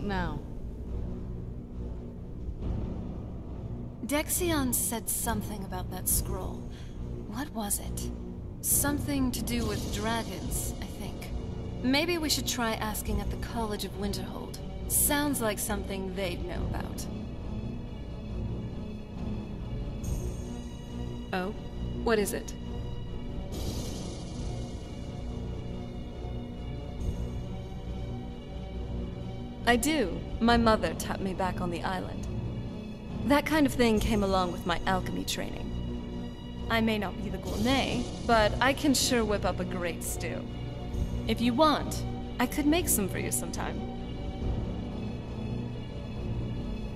What now? Dexion said something about that scroll. What was it? Something to do with dragons, I think. Maybe we should try asking at the College of Winterhold. Sounds like something they'd know about. Oh? What is it? I do. My mother taught me back on the island. That kind of thing came along with my alchemy training. I may not be the gourmet, but I can sure whip up a great stew. If you want, I could make some for you sometime.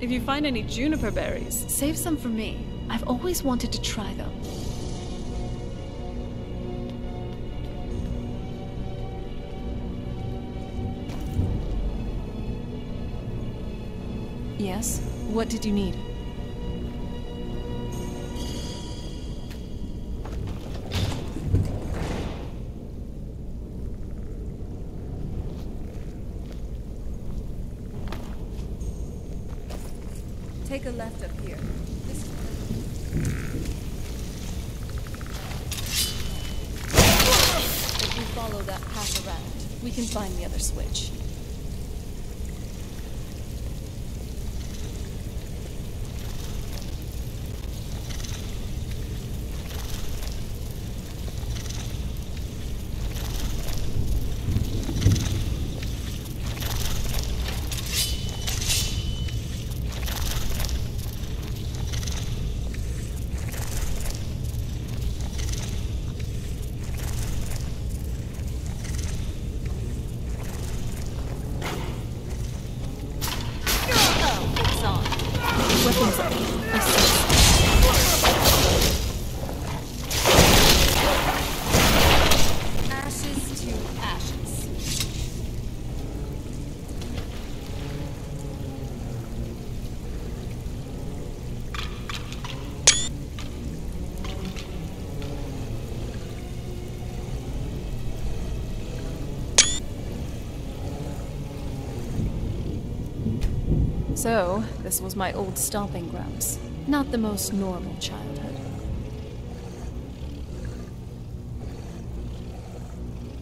If you find any juniper berries, save some for me. I've always wanted to try them. Yes? What did you need? Take a left up here. If we follow that path around, we can find the other switch. It's on. Weapons So, this was my old stomping grounds. Not the most normal childhood.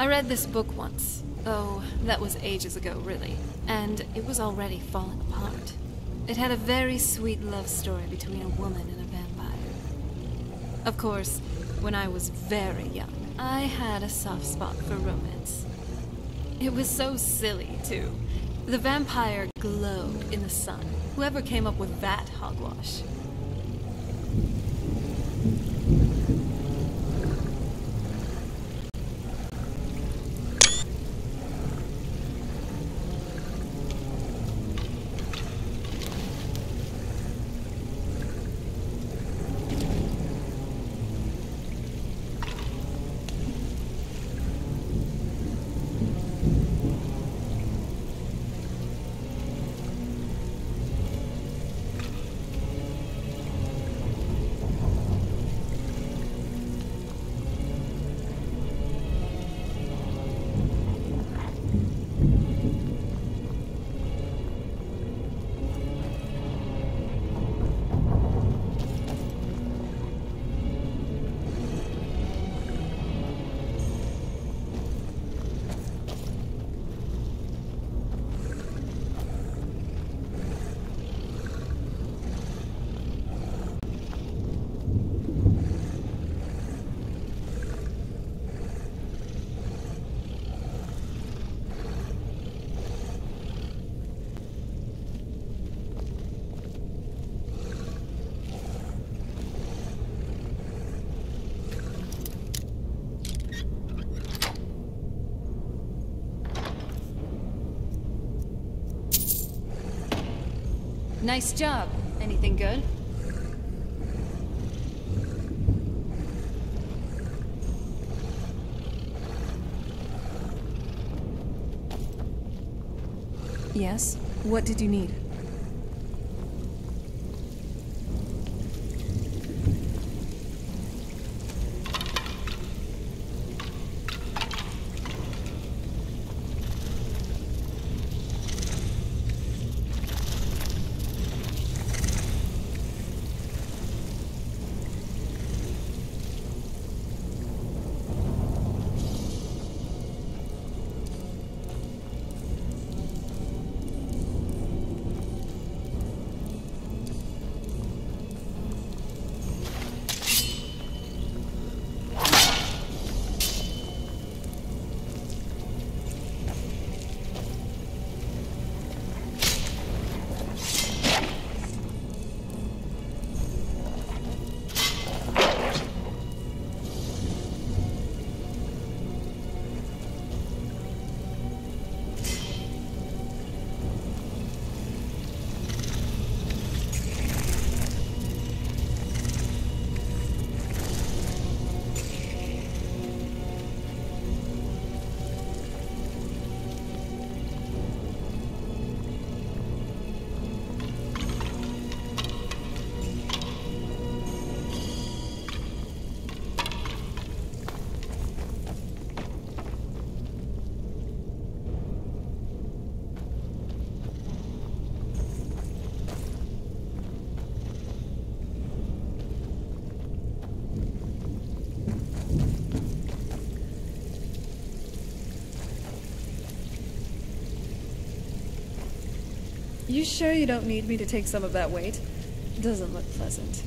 I read this book once. Oh, that was ages ago, really. And it was already falling apart. It had a very sweet love story between a woman and a vampire. Of course, when I was very young, I had a soft spot for romance. It was so silly, too. The vampire glowed in the sun. Whoever came up with that hogwash. Nice job. Anything good? Yes? What did you need? You sure you don't need me to take some of that weight? Doesn't look pleasant.